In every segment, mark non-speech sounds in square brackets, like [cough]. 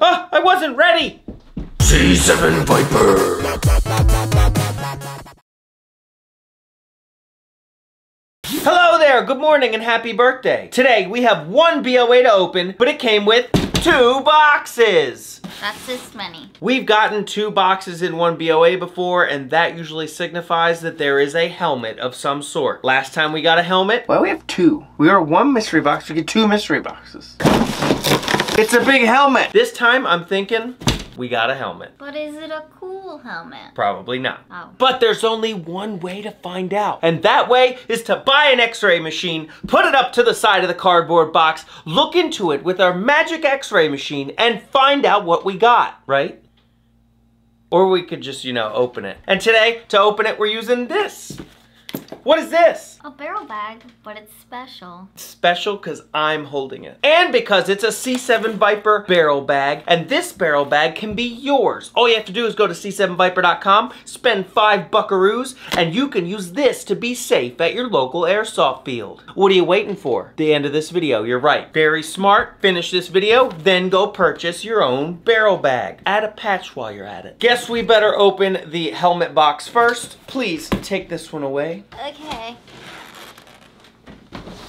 Oh, I wasn't ready! C7 Viper. Hello there, good morning and happy birthday. Today we have one BOA to open, but it came with two boxes. That's this many. We've gotten two boxes in one BOA before, and that usually signifies that there is a helmet of some sort. Last time we got a helmet, Well, we have two. We are one mystery box. We get two mystery boxes. It's a big helmet. this time I'm thinking we got a helmet. But is it a cool helmet? Probably not. Oh. But there's only one way to find out. And that way is to buy an x-ray machine, put it up to the side of the cardboard box, look into it with our magic x-ray machine, and find out what we got, right? Or we could just, you know, open it. And today, to open it, we're using this. What is this? A barrel bag, but it's special. special because I'm holding it. And because it's a C7 Viper barrel bag, and this barrel bag can be yours. All you have to do is go to c7viper.com, spend five buckaroos, and you can use this to be safe at your local airsoft field. What are you waiting for? The end of this video, you're right. Very smart, finish this video, then go purchase your own barrel bag. Add a patch while you're at it. Guess we better open the helmet box first. Please take this one away. Okay.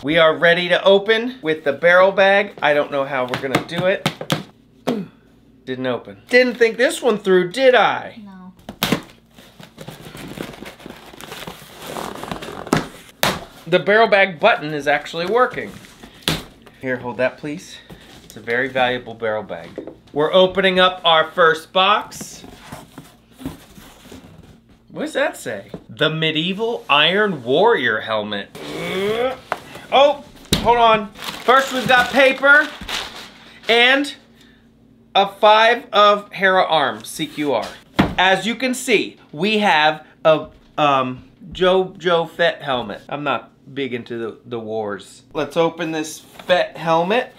We are ready to open with the barrel bag. I don't know how we're gonna do it. Didn't open. Didn't think this one through, did I? No. The barrel bag button is actually working. Here, hold that please. It's a very valuable barrel bag. We're opening up our first box. What does that say? The Medieval Iron Warrior Helmet. Oh, hold on. First we've got paper and a five of Hera Arms, CQR. As you can see, we have a um, Joe Joe Fett helmet. I'm not big into the, the wars. Let's open this Fett helmet.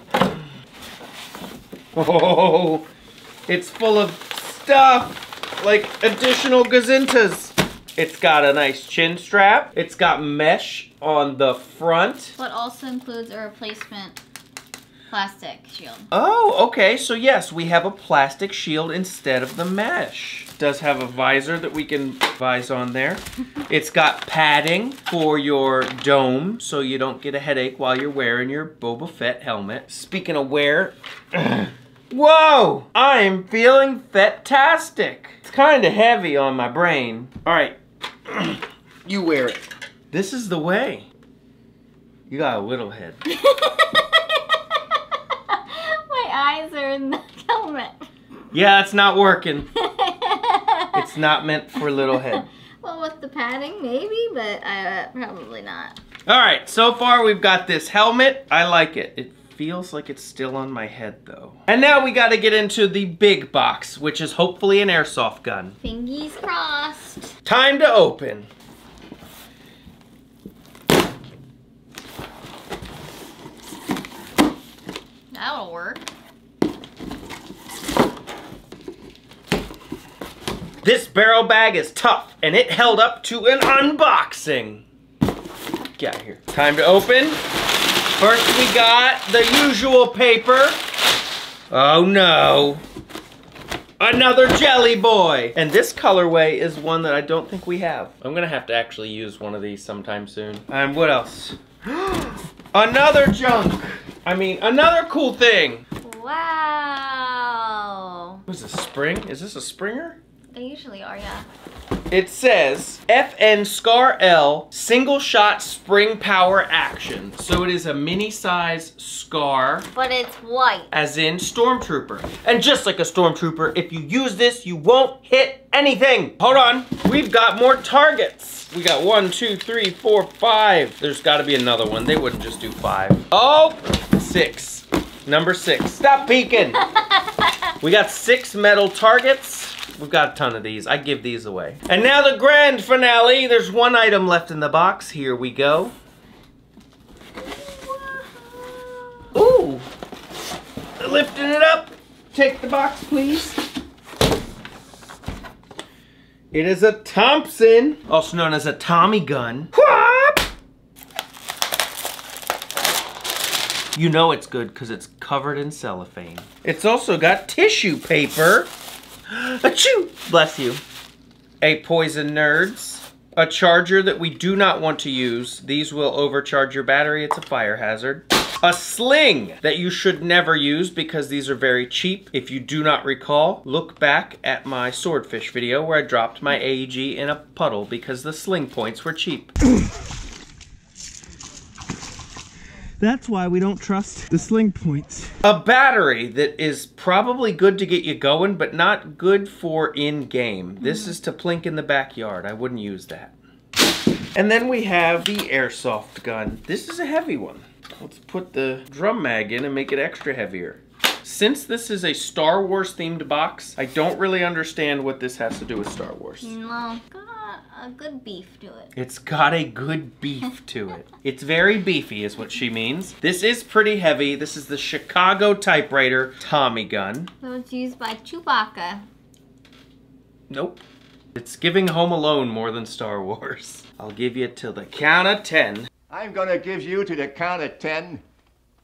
Oh, it's full of stuff, like additional gazintas. It's got a nice chin strap. It's got mesh on the front. But also includes a replacement plastic shield. Oh, okay. So yes, we have a plastic shield instead of the mesh. It does have a visor that we can vise on there. [laughs] It's got padding for your dome so you don't get a headache while you're wearing your Boba Fett helmet. Speaking of wear, [clears throat] whoa, I'm feeling fantastic. It's kind of heavy on my brain. All right, [clears throat] you wear it. This is the way. You got a little head. [laughs] My eyes are in the [laughs] helmet. Yeah, it's not working. [laughs] It's not meant for little head. well, with the padding, maybe, but uh, probably not. All right, so far we've got this helmet. I like it. It feels like it's still on my head though. And now we gotta get into the big box, which is hopefully an airsoft gun. Fingies crossed. Time to open. That'll work. This barrel bag is tough and it held up to an unboxing. Get out of here. Time to open. First we got the usual paper. Oh no. Another Jelly Boy! And this colorway is one that I don't think we have. I'm gonna have to actually use one of these sometime soon. And what else? [gasps] another junk! I mean, another cool thing. Wow. What's this, a spring? Is this a Springer? They usually are, yeah. It says FN Scar L single shot spring power action. So it is a mini size Scar But it's white. as in Stormtrooper. And just like a Stormtrooper, if you use this, you won't hit anything. Hold on, we've got more targets. We got one, two, three, four, five. There's gotta be another one. They wouldn't just do five. Oh, six. Number six. Stop peeking. [laughs] we got six metal targets. We've got a ton of these. I give these away. And now the grand finale. There's one item left in the box. Here we go. Ooh. Lifting it up. Take the box, please. It is a Thompson, also known as a Tommy gun. You know it's good because it's covered in cellophane. It's also got tissue paper. Achoo! Bless you. A Poison Nerds. A charger that we do not want to use. These will overcharge your battery. It's a fire hazard. A sling that you should never use because these are very cheap. If you do not recall, look back at my swordfish video where I dropped my AEG in a puddle because the sling points were cheap. [clears throat] That's why we don't trust the sling points. A battery that is probably good to get you going, but not good for in-game. This is to plink in the backyard. I wouldn't use that. And then we have the airsoft gun. This is a heavy one. Let's put the drum mag in and make it extra heavier. Since this is a Star Wars themed box, I don't really understand what this has to do with Star Wars. No, got a good beef to it. It's got a good beef [laughs] to it. It's very beefy is what she means. This is pretty heavy. This is the Chicago typewriter Tommy gun. It was used by Chewbacca. Nope. It's giving Home Alone more than Star Wars. I'll give you till the count of 10. I'm gonna give you to the count of ten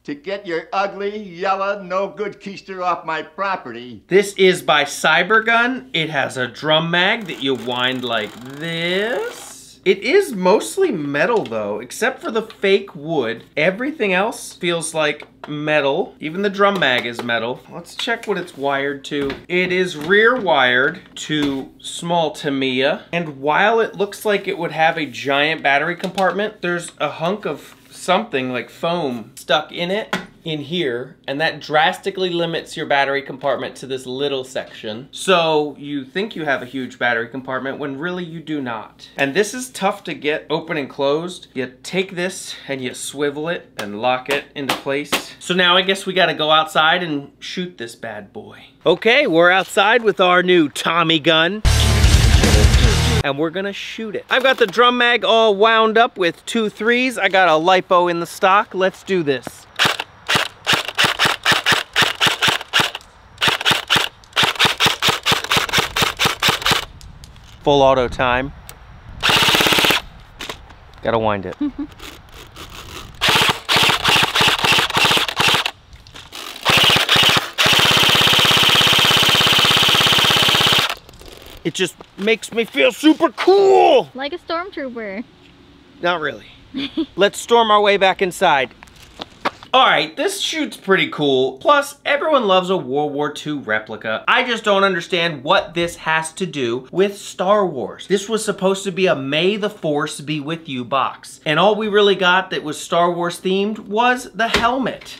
to get your ugly, yellow, no good keister off my property. This is by Cybergun. It has a drum mag that you wind like this. It is mostly metal though, except for the fake wood. Everything else feels like metal. Even the drum mag is metal. Let's check what it's wired to. It is rear wired to small Tamiya. And while it looks like it would have a giant battery compartment, there's a hunk of something like foam stuck in it in here and that drastically limits your battery compartment to this little section. So you think you have a huge battery compartment when really you do not. And this is tough to get open and closed. You take this and you swivel it and lock it into place. So now I guess we gotta go outside and shoot this bad boy. Okay, we're outside with our new Tommy gun [laughs] and we're gonna shoot it. I've got the drum mag all wound up with two threes. I got a LiPo in the stock. Let's do this. Full auto time. Gotta wind it. [laughs] It just makes me feel super cool. Like a stormtrooper. Not really. [laughs] Let's storm our way back inside. All right, this shoots pretty cool. Plus, everyone loves a World War II replica. I just don't understand what this has to do with Star Wars. This was supposed to be a May the Force be with you box. And all we really got that was Star Wars themed was the helmet.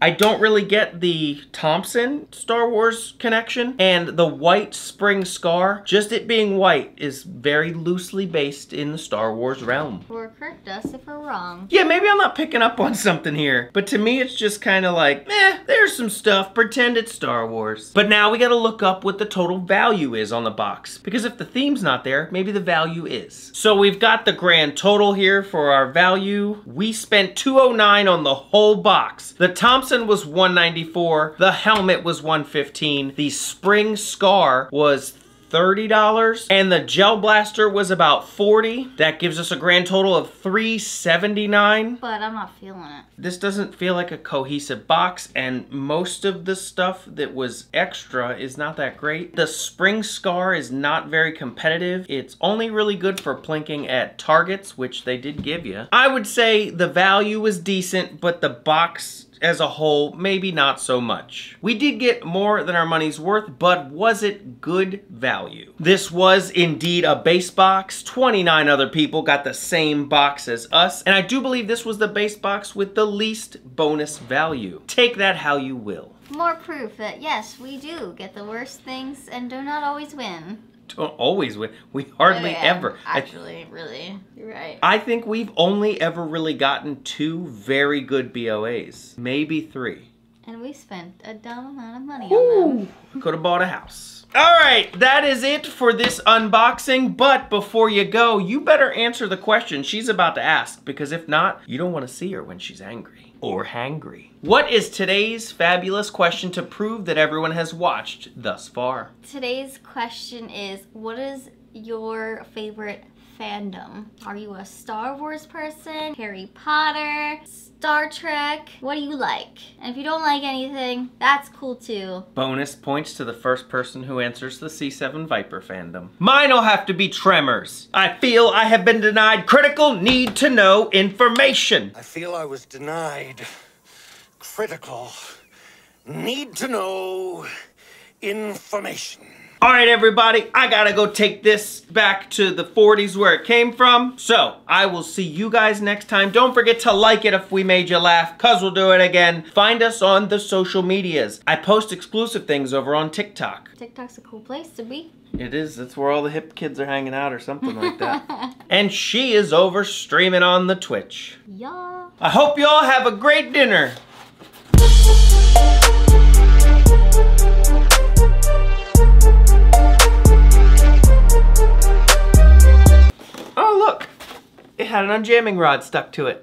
I don't really get the Thompson Star Wars connection and the white spring scar. Just it being white is very loosely based in the Star Wars realm. Or correct us if we're wrong. Yeah, maybe I'm not picking up on [laughs] something here, but to me it's just kind of like, eh, there's some stuff, pretend it's Star Wars. But now we gotta look up what the total value is on the box, because if the theme's not there, maybe the value is. So we've got the grand total here for our value. We spent 209 on the whole box. The Thompson was 194, the helmet was 115, the spring scar was $30 and the gel blaster was about 40 that gives us a grand total of 379 But I'm not feeling it. this doesn't feel like a cohesive box and most of the stuff that was extra is not that great. The spring scar is not very competitive. It's only really good for plinking at targets which they did give you i would say the value was decent but the box as a whole, maybe not so much. We did get more than our money's worth, but was it good value? This was indeed a base box. 29 other people got the same box as us, and I do believe this was the base box with the least bonus value. Take that how you will. More proof that yes, we do get the worst things and do not always win. Don't always win. We hardly Yeah, ever. I- Actually, really, you're right. I think we've only ever really gotten two very good BOAs. Maybe three. And we spent a dumb amount of money on them. Could have bought a house. All right, that is it for this unboxing. But before you go, you better answer the question she's about to ask because if not, you don't want to see her when she's angry or hangry. What is today's fabulous question to prove that everyone has watched thus far? Today's question is what is your favorite fandom? Are you a Star Wars person, Harry Potter, Star Trek? What do you like? And if you don't like anything, that's cool too. Bonus points to the first person who answers the C7 Viper fandom. Mine'll have to be Tremors. I feel I have been denied critical need to know information. I feel I was denied critical, need to know information. All right, everybody, I gotta go take this back to the 40s where it came from. So, I will see you guys next time. Don't forget to like it if we made you laugh, cause we'll do it again. Find us on the social medias. I post exclusive things over on TikTok. TikTok's a cool place to be. It is, that's where all the hip kids are hanging out or something like that. [laughs] and she is over streaming on the Twitch. Yeah. I hope you all have a great dinner. Had an unjamming rod stuck to it.